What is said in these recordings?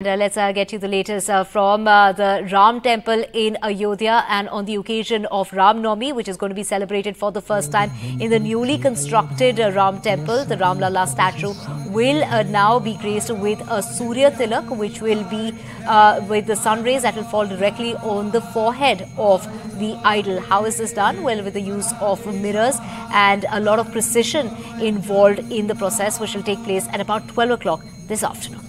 And, uh, let's uh, get you the latest uh, from uh, the Ram temple in Ayodhya and on the occasion of Ram Navami, which is going to be celebrated for the first time in the newly constructed uh, Ram temple. The Ram Lalla statue will uh, now be graced with a Surya Tilak, which will be with the sun rays that will fall directly on the forehead of the idol. How is this done? Well, with the use of mirrors and a lot of precision involved in the process, which will take place at about 12 o'clock this afternoon.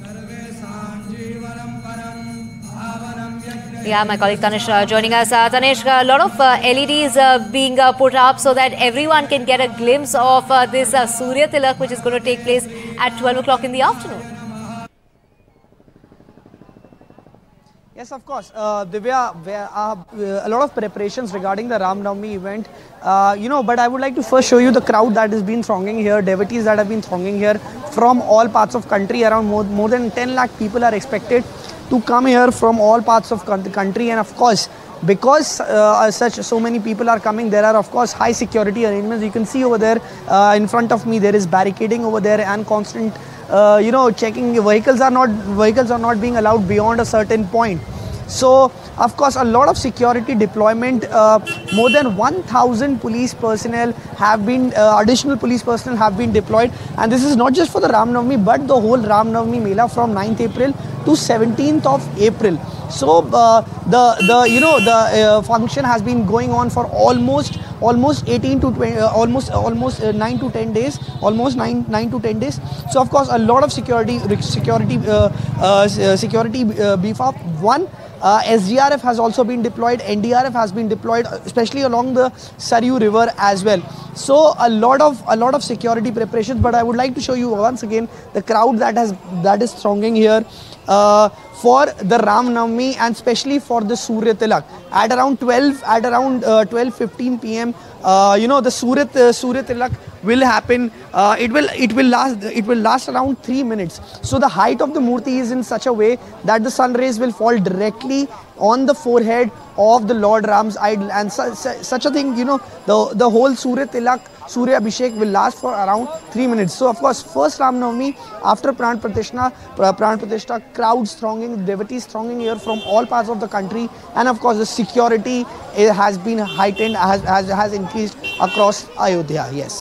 Yeah, my colleague Tanishq uh, joining us. Uh, Tanishq, a lot of uh, LEDs uh, being uh, put up so that everyone can get a glimpse of uh, this Surya Tilak, which is going to take place at 12 o'clock in the afternoon. Yes, of course. Uh, Divya, there are a lot of preparations regarding the Ram Navami event. Uh, you know, but I would like to first show you the crowd that has been thronging here, devotees that have been thronging here from all parts of country. Around more, more than 10 lakh people are expected to come here from all parts of the country and of course because uh, such so many people are coming there are of course high security arrangements. You can see over there uh, in front of me there is barricading over there and constant uh, you know checking. Vehicles are not vehicles are not being allowed beyond a certain point. So of course a lot of security deployment uh, more than 1000 police personnel have been uh, additional police personnel have been deployed. And this is not just for the ram navami but the whole ram navami mela from 9th april to 17th of April. So uh, the the you know the uh, function has been going on for almost almost 18 to 20 uh, almost almost uh, 9 to 10 days almost 9 9 to 10 days. So of course a lot of security security uh, uh, security beef up. One uh, SDRF has also been deployed, NDRF has been deployed, especially along the Saryu River as well. So a lot of a lot of security preparations. But I would like to show you once again the crowd that has that is thronging here uh, for the Ram Navami and especially for the Surya Tilak. At around 12, at around uh, 12, 15 p.m., uh, you know, the Surya, uh, Surya Tilak will happen. Uh, it will it will last it will last around three minutes. So the height of the murti is in such a way that the sun rays will fall directly on the forehead of the Lord Ram's idol, and su su such a thing, you know, the the whole Surya Tilak, Surya Abhishek will last for around three minutes. So of course, first Ram Navami after Pran Pratishtha, Pran Pratishtha, crowds thronging, devotees thronging here from all parts of the country, and of course the security eh, has been heightened, has has, has increased across Ayodhya. Yes.